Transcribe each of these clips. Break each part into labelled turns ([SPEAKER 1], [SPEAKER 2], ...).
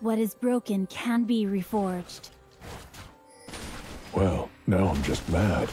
[SPEAKER 1] What is broken can be reforged.
[SPEAKER 2] Well, now I'm just mad.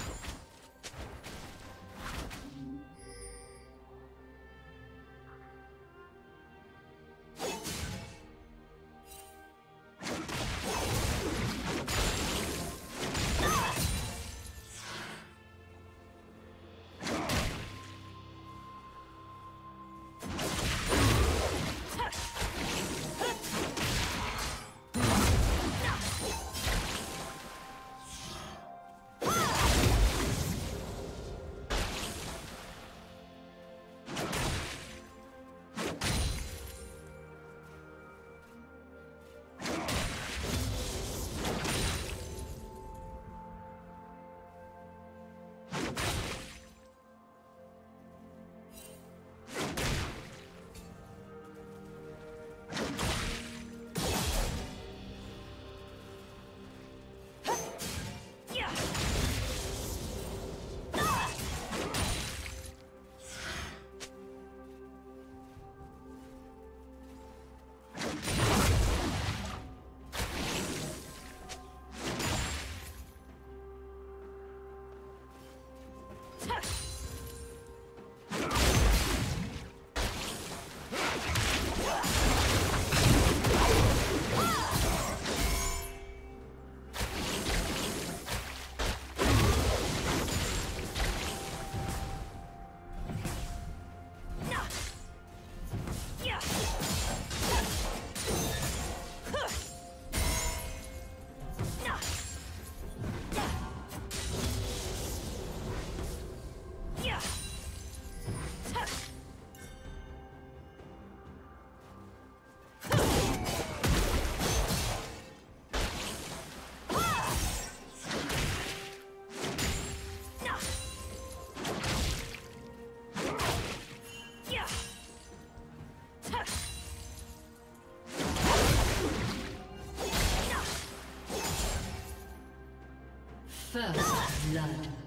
[SPEAKER 3] First blood.